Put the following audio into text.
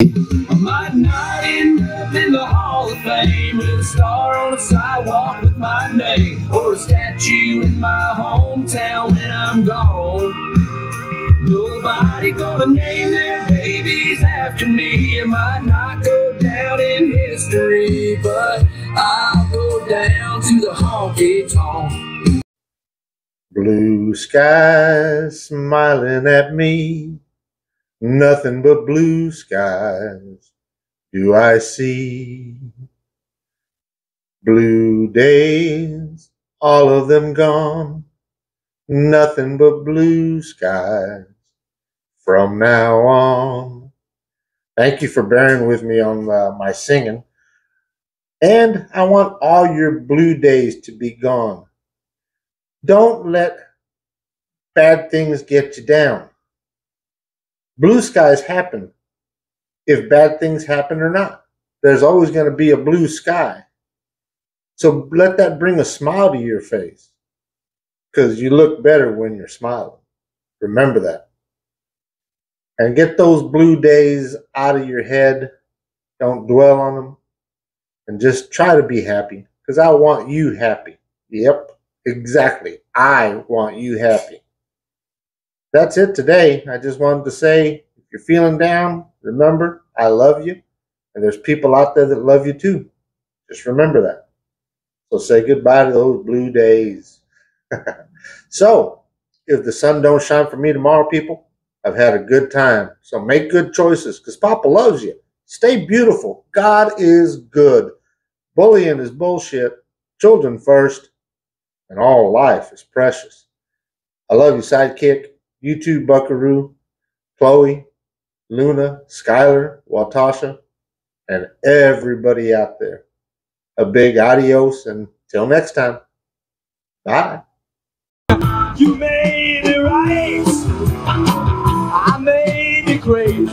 I might not end up in the Hall of Fame with a star on a sidewalk with my name, or a statue in my hometown when I'm gone. Nobody gonna name their babies after me. It might not go down in history, but I'll go down to the honky tonk. Blue skies smiling at me, nothing but blue skies do I see. Blue days, all of them gone, nothing but blue skies from now on. Thank you for bearing with me on uh, my singing. And I want all your blue days to be gone. Don't let bad things get you down. Blue skies happen if bad things happen or not. There's always going to be a blue sky. So let that bring a smile to your face because you look better when you're smiling. Remember that. And get those blue days out of your head. Don't dwell on them. And just try to be happy because I want you happy. Yep, exactly. I want you happy. That's it today. I just wanted to say if you're feeling down, remember, I love you. And there's people out there that love you too. Just remember that. So say goodbye to those blue days. so, if the sun don't shine for me tomorrow, people, I've had a good time. So make good choices because Poppa loves you. Stay beautiful. God is good. Bullying is bullshit. Children first. And all life is precious. I love you, sidekick. You too, Buckaroo, Chloe, Luna, Skylar, Watasha, and everybody out there. A big adios and till next time. Bye. You made it right. I may be crazy,